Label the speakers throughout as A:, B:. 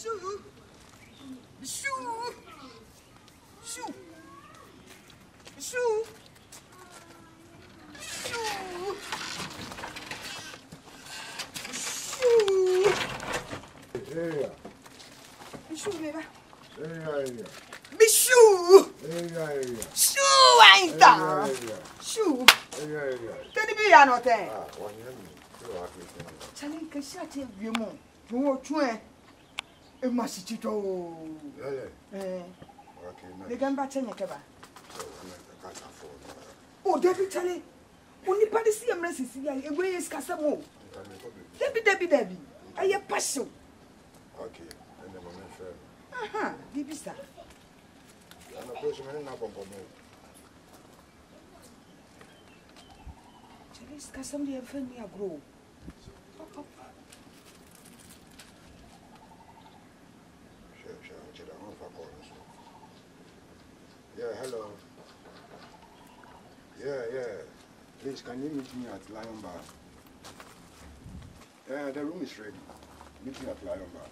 A: シュー。シュー。
B: シ
A: ュー。
B: シュ
A: ー。シ
B: ュー。
A: シュ
B: ー。
A: え
B: えや
A: シュー。ねな
B: えシュええやビ
A: シューシュやええやシューュイン
B: タ
A: ン
B: シ
A: ュ
B: ー。
A: ええやええ
B: やテレビやの
A: て。あワインやねチャレンジしちゃってよもうどうちゅえ。
B: You can make up it.
A: Dabi dabi dabi. Ɛyɛ passion.
B: Okay, and then my friend.
A: Aha, bibi sa.
B: I'm a person, I'm not going to come
A: Chale sikasɛm de yɛmfa ni agorɔ o.
B: Yeah, yeah. Please, can you meet me at Lion Bar? Yeah, the room is ready. Meet me at Lion Bar.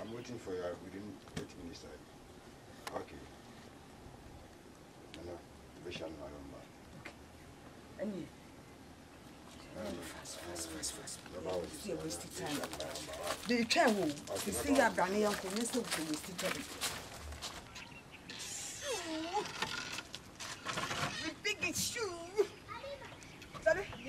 B: I'm waiting for you within 8 minutes time. Okay. Hello. Vision Lion Bar.
A: Ɛnyɛ.
B: Um,
A: Fast fast fast fast.
B: about
A: Si yɛ waste time. De twɛn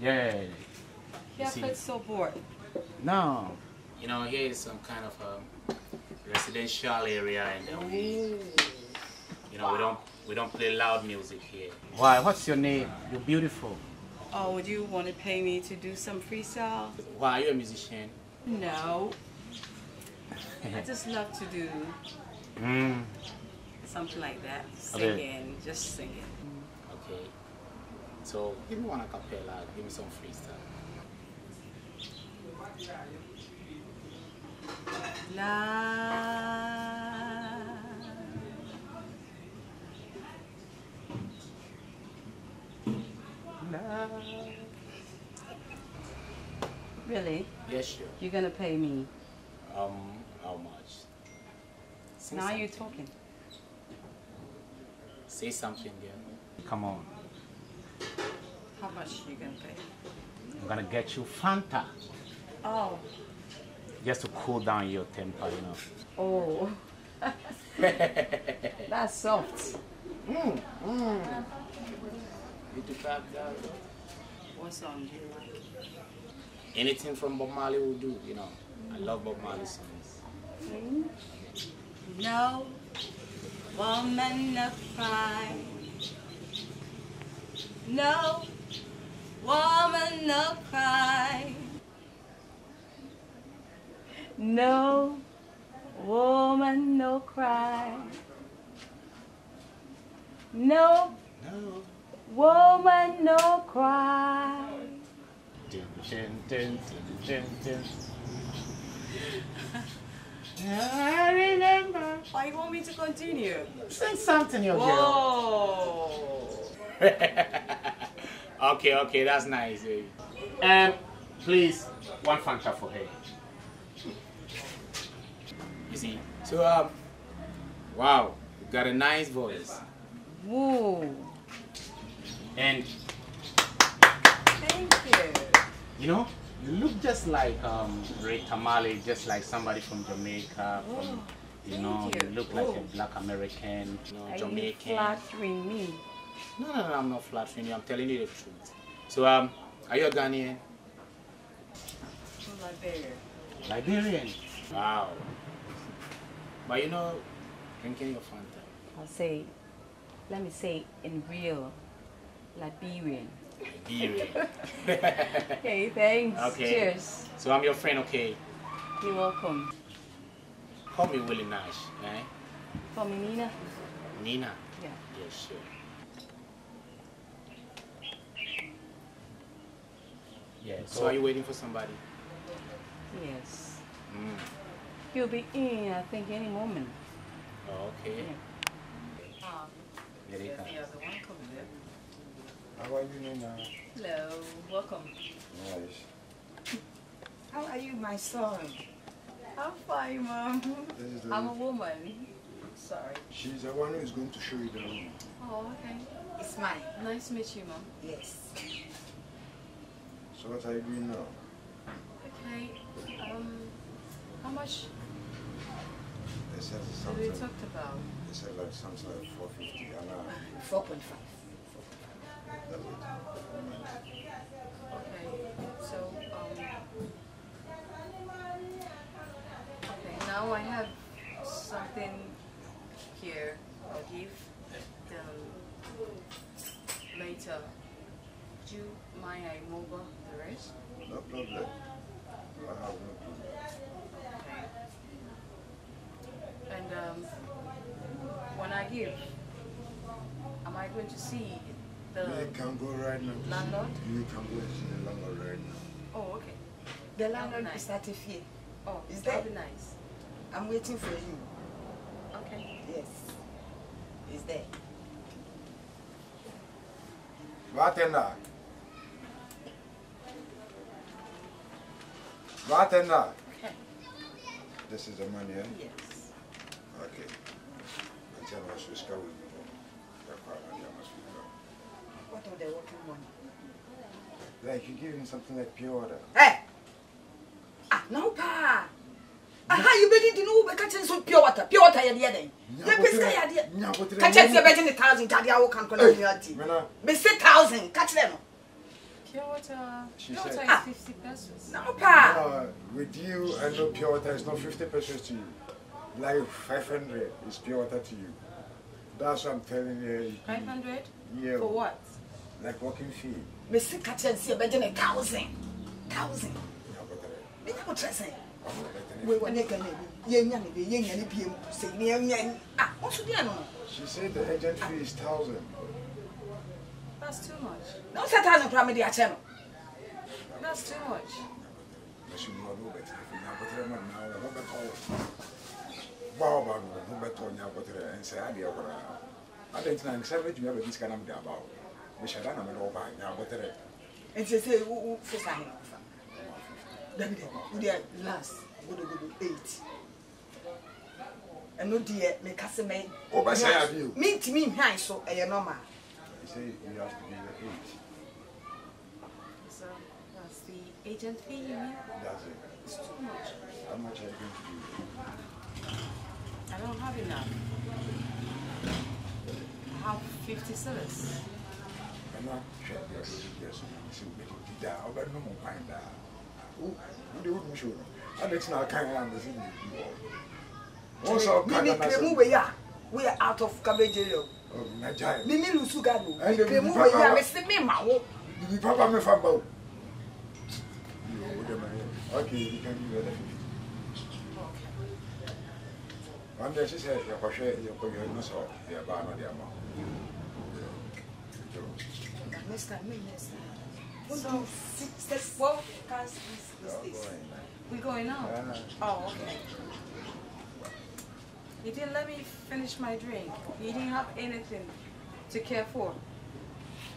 C: Yeah.
D: Yeah,
C: see.
D: it's so bored.
C: No.
E: You know, here is some kind of um, residential area, and we, you know, we don't we don't play loud music here.
C: Why? What's your name? You're beautiful.
D: Oh, would you want to pay me to do some freestyle?
E: Why are you a musician?
D: No. I just love to do
C: Mm.
D: something like that.
C: Okay.
D: Singing, just singing.
E: Okay. So give me one a cappella. Give me some freestyle.
D: La. La Really?
E: Yes, sure.
D: You're gonna pay me?
E: Um, how much? Say
D: Now
E: some-
D: you're talking.
E: say something, girl.
C: Come on.
D: How much you gonna pay?
C: I'm gonna get you Fanta.
D: Oh.
C: Just to cool down your temper, you know.
D: Oh. That's soft.
E: Mm, mm. You to.
D: What song do you like?
E: Anything from Bob Marley will do. You know, I love Bob Marley songs. Hmm?
D: No woman no cry. No woman no cry. No woman no cry. No
E: No.
D: woman no cry.
C: Dun, dun, dun, dun, dun, dun. I remember.
D: Why you want me to continue?
C: Sing something, your girl.
D: Whoa.
E: okay, okay, that's nice. eh.
C: And please, one Fanta for her.
E: You see, so um, wow, you got a nice voice.
D: Whoa.
C: And
D: Thank you.
C: you know, you look just like um, Rita Marley, just like somebody from Jamaica. From,
D: Oh,
C: you
D: thank
C: know,
D: you.
C: look like
D: Oh.
C: a black American.
E: You know,
D: Are you
E: Jamaican.
D: flattering me?
E: No, no, no, I'm not flattering you. I'm telling you the truth. So um, are you a Ghanaian?
D: From Liberia.
C: Liberian.
E: Wow. But you know, drinking your Fanta.
D: I'll say, let me say in real Liberian.
E: Liberian.
D: Okay, thanks.
E: Okay.
D: Cheers.
E: so I'm your friend, okay?
D: You're welcome.
E: Call me Willie Nash, eh?
F: For me, Nina.
E: Nina.
F: Yeah.
E: Yeah, sure. Yeah. So are you waiting for somebody?
F: Yes.
E: Mm.
F: He'll be in, I think, any moment.
E: Oh, okay.
F: Yeah.
D: Um,
E: Here they
D: there's
E: come.
D: the other one.
B: How are you, Nina?
D: Hello, welcome.
B: Nice.
A: How are you, my son?
D: I'm fine, Mom.
B: This is
D: I'm a woman. Sorry.
B: she's the one who's going to show you the room.
D: Oh, okay.
A: It's mine.
D: Nice to meet you, Mom.
A: Yes.
B: So what are you doing now?
D: Okay. Um, how much
B: They said
D: did we talked about?
B: They said like something like 450. And uh,
A: 4.5.
B: that's it.
D: Okay. So, um, okay. Now I have something here. I'll give them later. Do you mind I move the rest?
B: No problem. I have no problem.
D: And um, when I give, am I going to see the
B: You can go right now. to see-
D: landlord?
B: You can go and see the landlord right now.
D: Oh, okay.
A: The landlord
D: nice.
A: is not here.
D: Oh,
A: Is
D: that'll
A: there?
D: be nice.
A: I'm waiting for you.
D: Okay.
A: Yes. Is there?
B: Bartender. Bartender.
D: Okay.
B: This is the money, eh?
D: Yes.
B: Okay. Until I was with Scout.
A: What are the working money?
B: Like you give him something like pure water.
A: Hey! Ah, no pa! Aha, you better know we catch some pure water. Pure water, you're there. You say you're there. Catch you're betting a thousand. Daddy, I will come call you.
B: Mena,
A: Be say thousand. Catch them.
D: Pure water.
B: She
D: Pure
B: said-
D: water
A: Ah.
D: is 50 pesewas.
A: No pa!
B: no, with you, I know pure water is not 50 pesewas to you. Like 500 is pure water to you. That's what I'm telling you.
D: 500?
B: Yeah.
D: For what?
B: Like walking fee.
A: Me say catch us, you're betting a thousand. Thousand.
B: Yeah, but, uh,
A: Me never trust him.
B: I'm not letting it.
A: We were naked. Yen yan, yen yan, PM. Say, yen yan. Ah, what's the no?
B: She said the agent fee is 1000
D: That's too much.
A: No set thousand kura mi di.
D: That's too much.
B: Bɛsi mu ɔdo uh, bɛtɛ fi nya akɔtɛrɛ ma na ɔho bɛtɔ bawo ba no ɔho bɛtɔ nya akɔtɛrɛ nsɛ adeɛ kora adeɛ ntina nsa bɛ tumi abɛdi sika nam de aba o bɛhyɛ da na mɛ dɔw
A: ba nya akɔtɛrɛ. Nti sɛ wo wo fisa he. Dabi de wo de last godogodo eight ɛno deɛ mekase
B: mɛ. O bɛ sɛ yabi
A: o. Mi ntumi nhwan so ɛyɛ normal.
B: You say you have to give the eight.
D: So that's the agent fee, you mean?
B: That's it.
D: It's too much.
B: How much are you going to give?
D: I don't have enough. I have 50 cedis.
B: I'm not sure you're going to get some. See, we did that. I'll bet no more find that. Who do you show? I bet not kind of understand you.
A: Me me
B: of
A: kremu we ya. We are out of cabbage area.
B: mímí lu suga do ìkèmú wò yí àmì sí mi mà wò. bìbí pápá mi fa gbà o. wọn bɛ sisan yɛkɔhwɛ yɛkɔyɛ no
A: sɛ yɛba no de ama So, step four, cast this, this, this.
D: We're going now? Oh, okay. He didn't let me finish my drink. He didn't have anything to care for.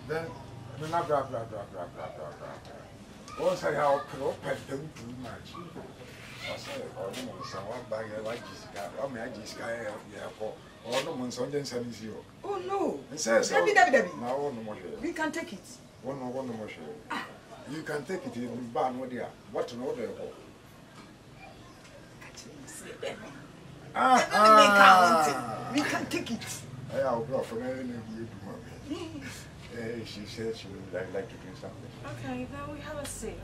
B: Then, then I blah, blah, blah, blah, blah, blah, blah. Once I got put up, I don't do much. I said, oh, no, so I'm back here like this guy. I mean, I just got here, yeah, for. Oh, no, man, so I'm just sending you.
A: Oh, no.
B: And says, oh,
A: Debbie, Debbie, Debbie.
B: No, no more.
A: We can take it.
B: One, one, one more. Ah. You can take it in the barn, what they are. What, no, they're all. Actually, you see, Debbie. Ah,
A: ah. We can take it.
B: Hey, I'll go for anything you do, mommy. Hey, she said she would like, like to do something.
D: Okay, then we have a seat.